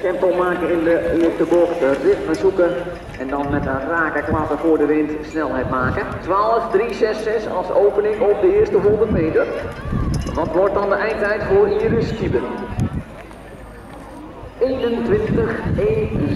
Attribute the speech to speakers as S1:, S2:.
S1: tempo maken in de eerste bocht, eh, ritme zoeken en dan met een rake klappen voor de wind snelheid maken. 12, 3, 6, 6 als opening op de eerste 100 meter. Wat wordt dan de eindtijd voor Iris Kieben? 21, 1,